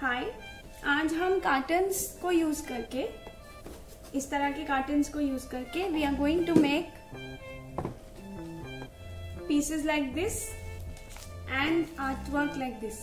हाय आज हम कार्टन्स को यूज़ करके, इस तरह के कार्टन्स को यूज़ करके we are going to make pieces like this and artwork like this.